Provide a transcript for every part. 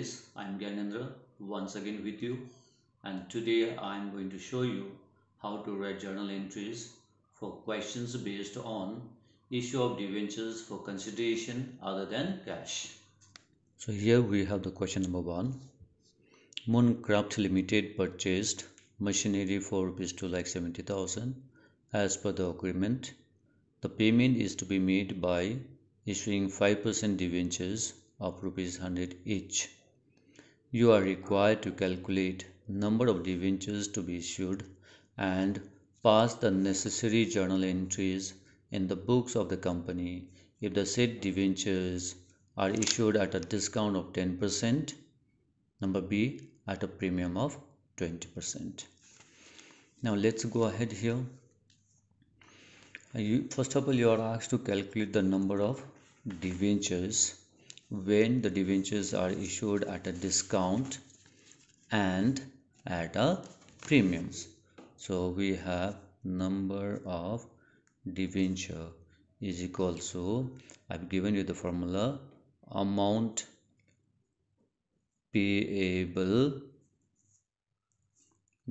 guys, I'm Gyanendra once again with you and today I'm going to show you how to write journal entries for questions based on issue of debentures for consideration other than cash. So here we have the question number one. Mooncraft Limited purchased machinery for rupees 2 lakh 70,000 as per the agreement. The payment is to be made by issuing 5% debentures of rupees 100 each. You are required to calculate number of debentures to be issued and pass the necessary journal entries in the books of the company if the said debentures are issued at a discount of 10%, number B at a premium of 20%. Now let's go ahead here. Uh, you, first of all, you are asked to calculate the number of debentures when the debentures are issued at a discount and at a premiums so we have number of debenture is equal to i've given you the formula amount payable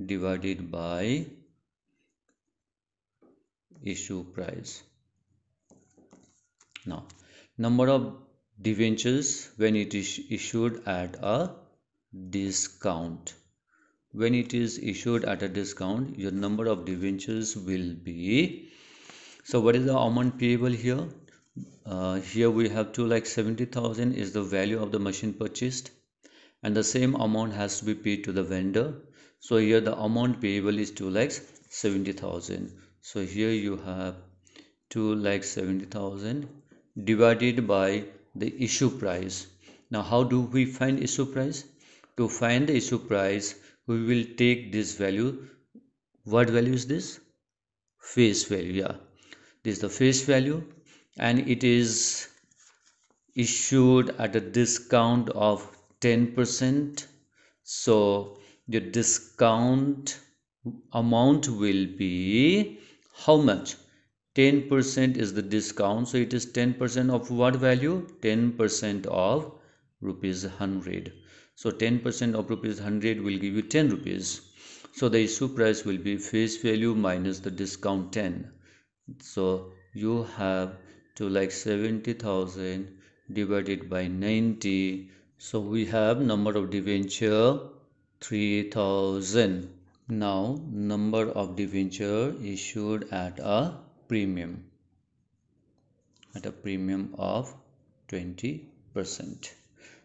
divided by issue price. Now number of debentures when it is issued at a discount. When it is issued at a discount your number of debentures will be so what is the amount payable here? Uh, here we have 2 lakh 70,000 is the value of the machine purchased and the same amount has to be paid to the vendor. So here the amount payable is 2 lakhs 70,000 so here you have 2 lakhs 70,000 divided by the issue price. Now how do we find issue price? To find the issue price we will take this value. What value is this? Face value yeah. This is the face value and it is issued at a discount of 10%. So the discount amount will be how much? 10% is the discount. So it is 10% of what value? 10% of rupees 100 so 10% of rupees 100 will give you 10 rupees. So the issue price will be face value minus the discount 10 so you have to lakh 70000 divided by 90 so we have number of debenture 3000 now number of debenture issued at a premium at a premium of 20%.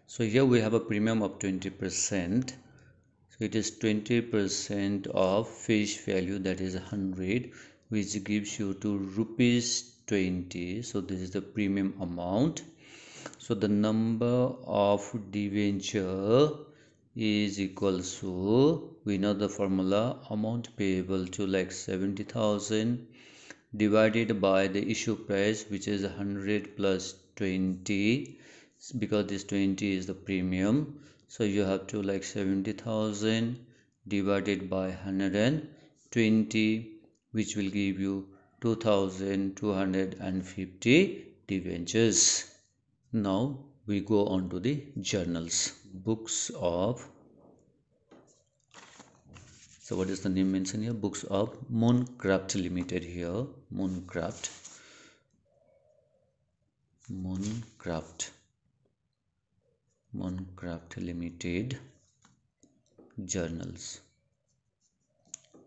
So here we have a premium of 20%. So it is 20% of face value that is 100 which gives you to rupees 20. So this is the premium amount. So the number of debenture is equal to we know the formula amount payable to lakh 70,000 divided by the issue price which is 100 plus 20 because this 20 is the premium. So you have to lakh 70000 divided by 120 which will give you 2250 debentures. Now we go on to the journals books of so what is the name mentioned here? Books of mooncraft limited here. Mooncraft. Mooncraft. Mooncraft limited journals.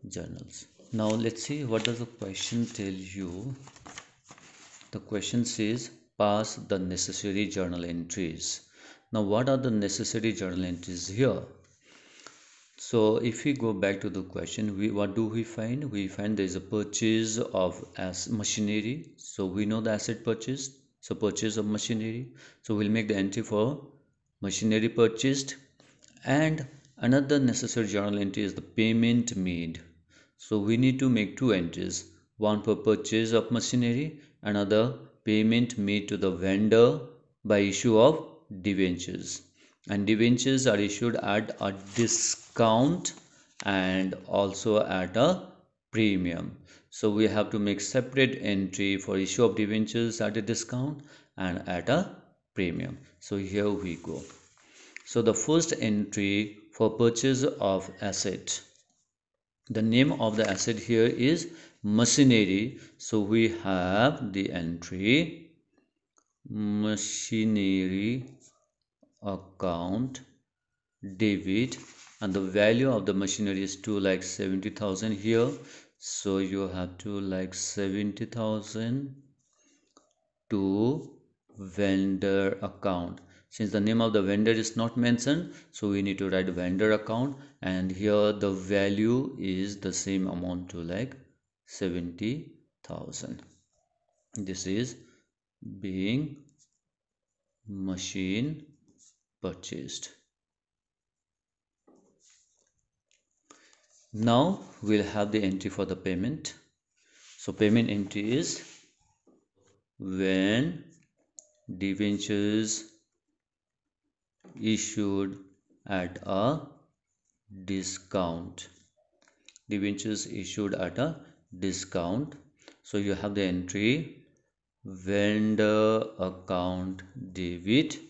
Journals. Now let's see what does the question tell you. The question says pass the necessary journal entries. Now what are the necessary journal entries here so if we go back to the question we what do we find? We find there is a purchase of as machinery. So we know the asset purchased so purchase of machinery. So we'll make the entry for machinery purchased. And another necessary journal entry is the payment made. So we need to make two entries. One for purchase of machinery another payment made to the vendor by issue of debentures and debentures are issued at a discount and also at a premium. So we have to make separate entry for issue of debentures at a discount and at a premium. So here we go. So the first entry for purchase of asset. The name of the asset here is machinery. So we have the entry machinery account debit and the value of the machinery is 2 lakh 70,000 here. So you have to lakh 70,000 to vendor account. Since the name of the vendor is not mentioned so we need to write vendor account. And here the value is the same amount to lakh 70,000 this is being machine purchased. Now we'll have the entry for the payment. So payment entry is when debentures issued at a discount. Debentures issued at a discount. So you have the entry vendor account debit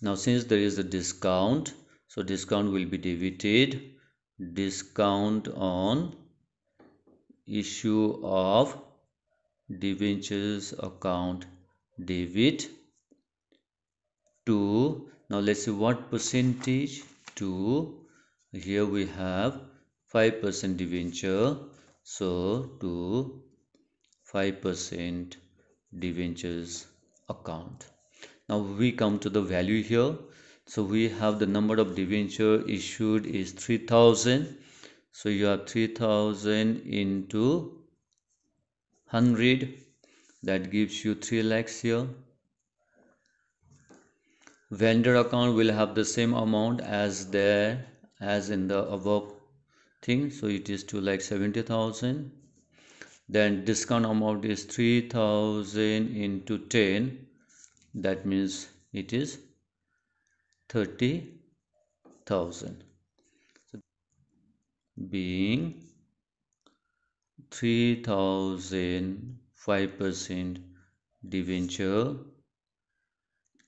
now since there is a discount so discount will be debited. Discount on issue of debentures account debit to now let's see what percentage to here we have 5% debenture so to 5% debentures account now we come to the value here. So we have the number of debenture issued is 3000 so you have 3000 into 100 that gives you 3 lakhs here. Vendor account will have the same amount as there as in the above thing. So it is 2 lakh 70000 then discount amount is 3000 into 10 that means it is 30,000 so being 3000 5% debenture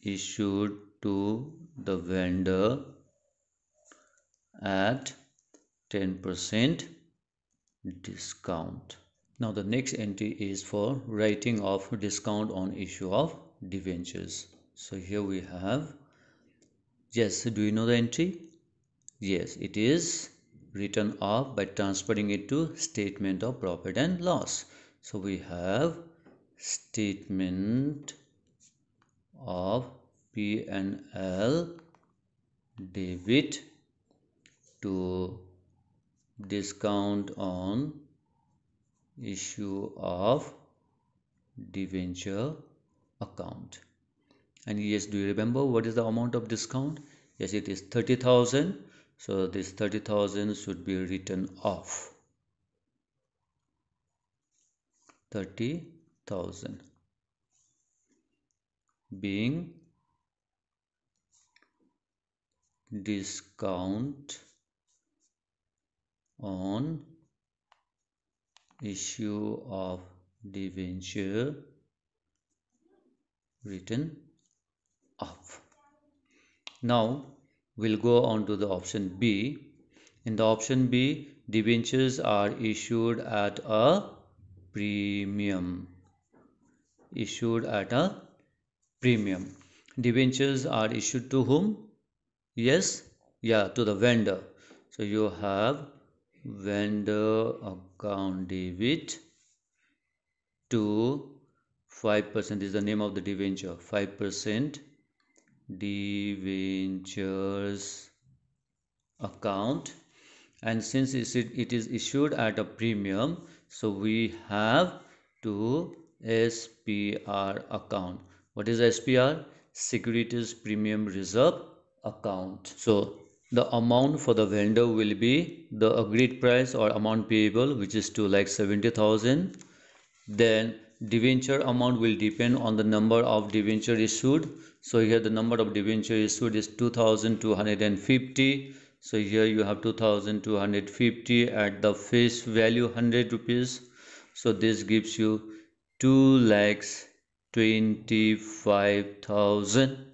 issued to the vendor at 10% discount. Now the next entry is for writing of discount on issue of debentures. So here we have Yes, do you know the entry? Yes, it is written off by transferring it to statement of profit and loss. So we have statement of P and L debit to discount on issue of debenture account. And yes do you remember what is the amount of discount? Yes it is 30000 so this 30000 should be written off. 30000 being discount on issue of debenture written off. Now we'll go on to the option B. In the option B, debentures are issued at a premium. Issued at a premium. Debentures are issued to whom? Yes, yeah, to the vendor. So you have vendor account debit to 5% is the name of the debenture 5% debentures account. And since it is issued at a premium so we have to SPR account. What is SPR securities premium reserve account. So the amount for the vendor will be the agreed price or amount payable which is to lakh 70,000 then debenture amount will depend on the number of debenture issued. So here the number of debenture issued is 2250 so here you have 2250 at the face value 100 rupees. So this gives you 2 lakhs 25000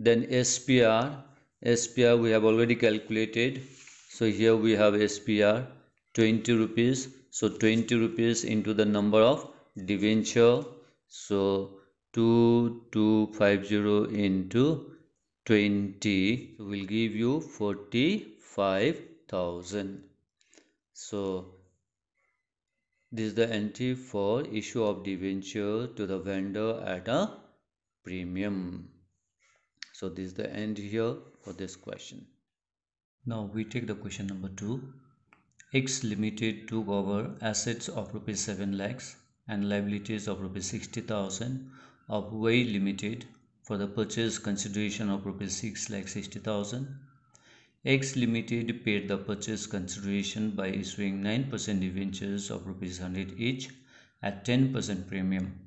then SPR SPR we have already calculated. So here we have SPR 20 rupees. So 20 rupees into the number of debenture so 2250 into 20 will give you 45000 so this is the entry for issue of debenture to the vendor at a premium. So this is the end here for this question. Now we take the question number two. X Limited took over assets of rupees 7 lakhs and liabilities of rupees 60,000 of Way Limited for the purchase consideration of rupees 6 lakh 60,000. X Limited paid the purchase consideration by issuing 9% debentures of rupees 100 each at 10% premium.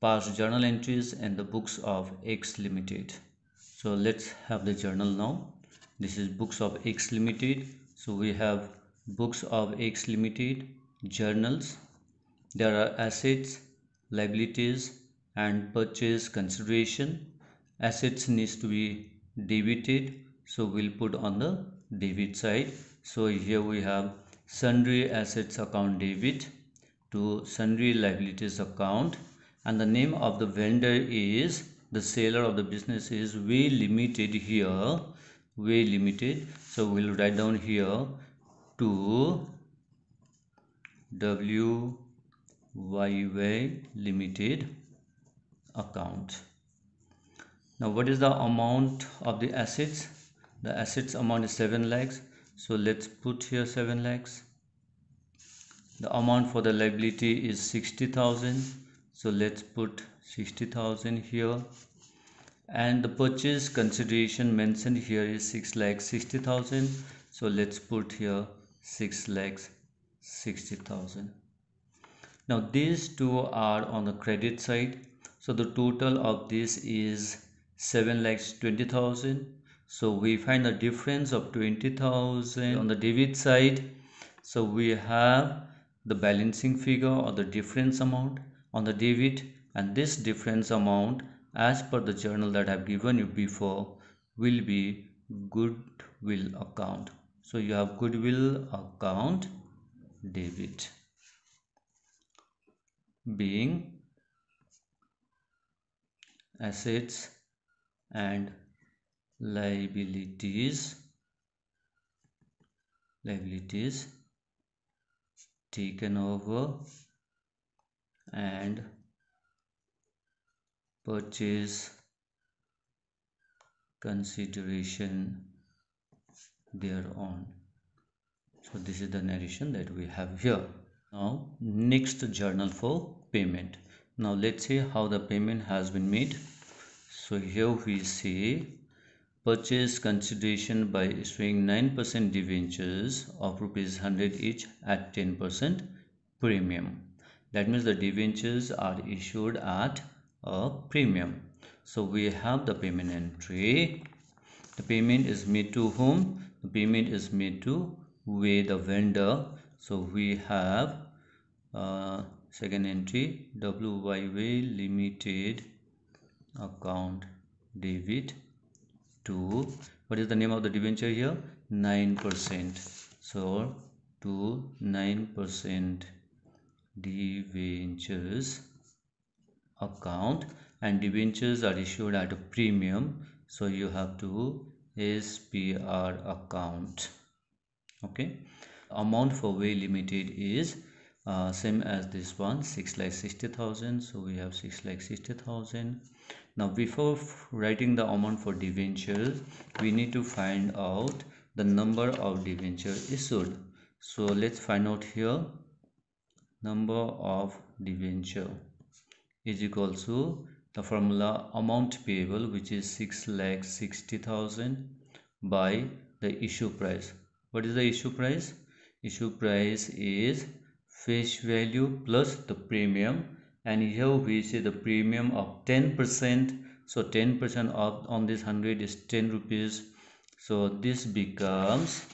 Past journal entries and the books of X Limited. So let's have the journal now. This is books of X Limited. So we have books of X Limited, journals. There are assets, liabilities and purchase consideration. Assets needs to be debited. So we'll put on the debit side. So here we have sundry assets account debit to sundry liabilities account and the name of the vendor is the seller of the business is way limited here way limited so we'll write down here to WYY Limited account. Now what is the amount of the assets? The assets amount is 7 lakhs. So let's put here 7 lakhs. The amount for the liability is 60,000. So let's put 60,000 here. And the purchase consideration mentioned here is 6 lakhs 60,000. So let's put here 6 lakhs 60,000. Now these two are on the credit side. So the total of this is 7 lakhs 20,000. So we find the difference of 20,000 on the debit side. So we have the balancing figure or the difference amount on the debit and this difference amount as per the journal that I've given you before will be goodwill account so you have goodwill account debit being assets and liabilities liabilities taken over and purchase consideration thereon. So this is the narration that we have here now next journal for payment. Now let's see how the payment has been made. So here we see purchase consideration by issuing 9% debentures of rupees 100 each at 10% premium. That means the debentures are issued at a premium. So we have the payment entry. The payment is made to whom? The payment is made to way the vendor. So we have uh, second entry WYY limited account debit to what is the name of the debenture here? 9% so to 9% debentures account. And debentures are issued at a premium. So you have to SPR account. Okay. Amount for way limited is uh, same as this one 6 lakh 60,000 so we have 6 lakh 60,000 now before writing the amount for debenture we need to find out the number of debenture issued. So let's find out here number of debenture is equal to the formula amount payable which is 6 lakh 60,000 by the issue price. What is the issue price? Issue price is face value plus the premium. And here we see the premium of 10% so 10% of on this 100 is 10 rupees. So this becomes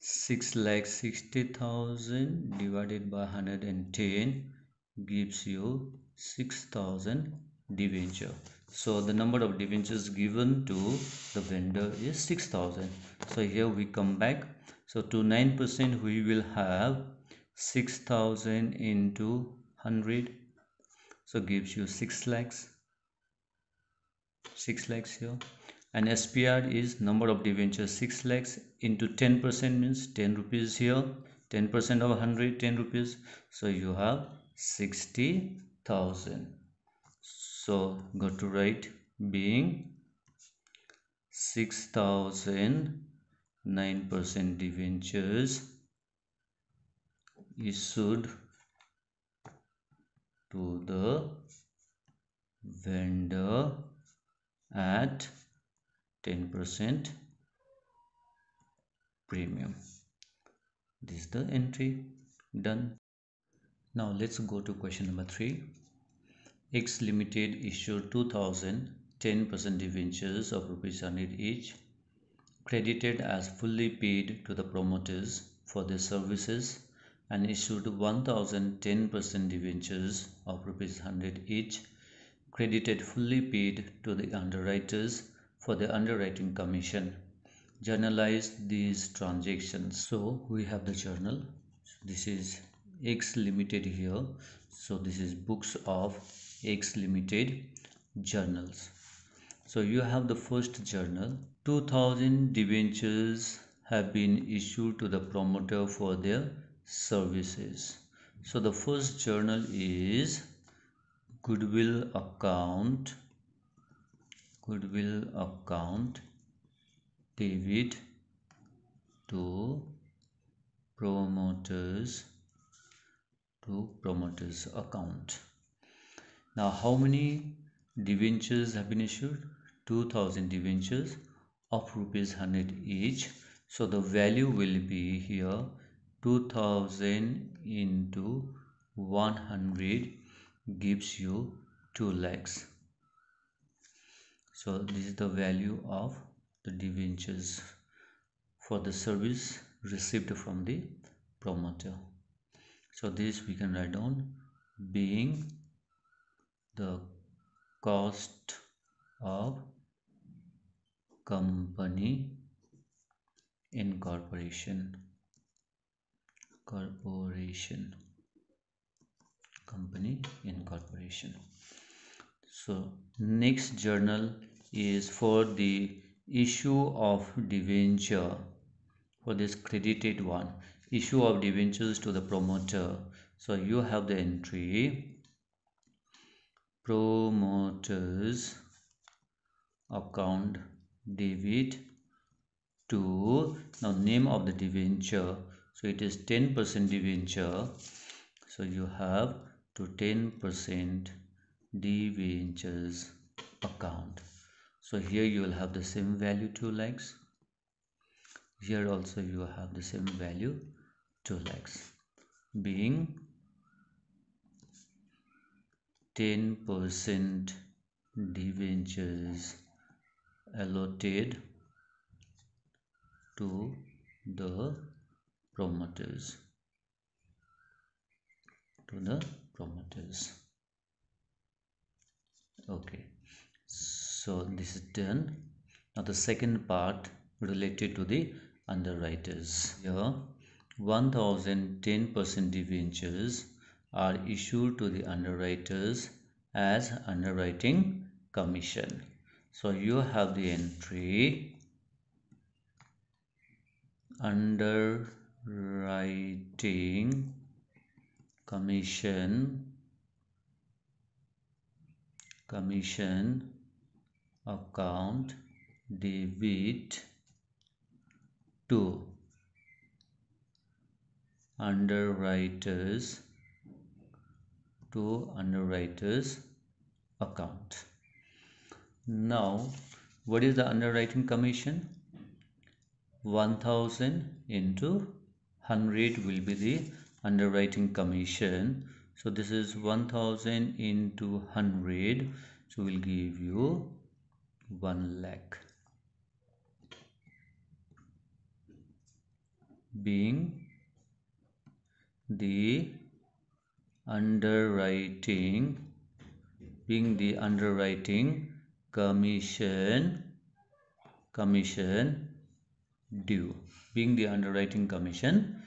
6 lakh 60,000 divided by 110 gives you 6000 debenture. So the number of debentures given to the vendor is 6000 so here we come back so to 9 percent we will have 6000 into 100 so gives you 6 lakhs. 6 lakhs here. And SPR is number of debentures 6 lakhs into 10 percent means 10 rupees here 10 percent of 100 10 rupees. So you have 60,000 so go to write being 6000 9 percent debentures. Issued to the vendor at 10% premium. This is the entry. Done. Now let's go to question number 3 x limited issued 2000 10% debentures of rupees 100 each credited as fully paid to the promoters for their services and issued 1000 10% debentures of rupees 100 each credited fully paid to the underwriters for the underwriting commission. Journalize these transactions. So we have the journal. This is x limited here. So this is books of x limited journals so you have the first journal. 2000 debentures have been issued to the promoter for their services. So the first journal is goodwill account goodwill account debit to promoters to promoters account. Now how many debentures have been issued 2000 debentures of rupees 100 each. So the value will be here 2000 into 100 gives you 2 lakhs. So this is the value of the debentures for the service received from the promoter. So this we can write down being the cost of company incorporation corporation company incorporation. So next journal is for the issue of debenture for this credited one. Issue of debentures to the promoter. So you have the entry. Promoters account debit to now name of the debenture. So it is 10% debenture. So you have to 10% debentures account. So here you will have the same value 2 lakhs here also you have the same value 2 lakhs being 10% debentures allotted to the promoters. To the promoters. Okay. So this is done. Now the second part related to the underwriters. Here 1010 percent debentures are issued to the underwriters as underwriting commission so you have the entry underwriting commission commission account debit to underwriters to underwriters account now what is the underwriting commission? 1000 into 100 will be the underwriting commission. So this is 1000 into 100 so we'll give you 1 lakh. Being the underwriting being the underwriting commission commission due. Being the underwriting commission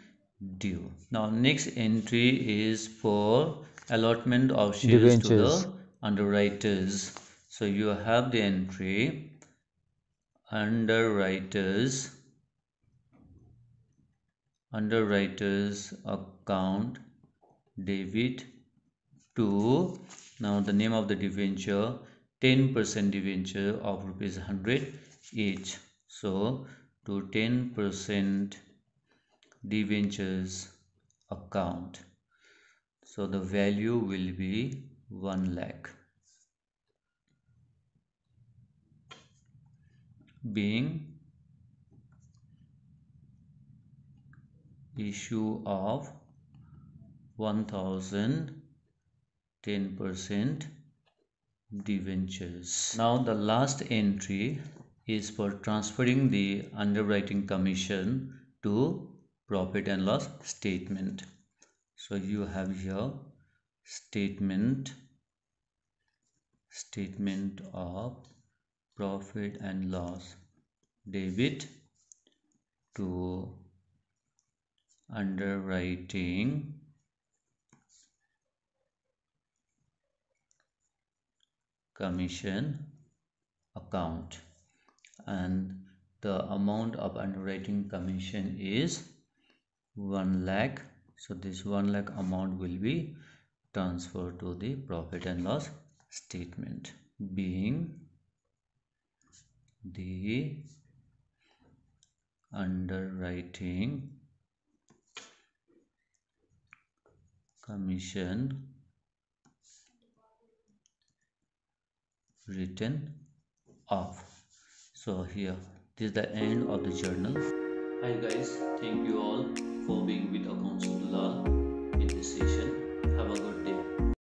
due. Now next entry is for allotment of shares to the underwriters. So you have the entry underwriters underwriters account debit to now the name of the debenture 10% debenture of rupees 100 each. So to 10% debentures account. So the value will be 1 lakh. Being issue of 1000 10% debentures. Now the last entry is for transferring the underwriting commission to profit and loss statement. So you have here statement statement of profit and loss debit to underwriting commission account. And the amount of underwriting commission is 1 lakh. So this 1 lakh amount will be transferred to the profit and loss statement being the underwriting commission written off. So here this is the end of the journal. Hi guys thank you all for being with accounts in this session.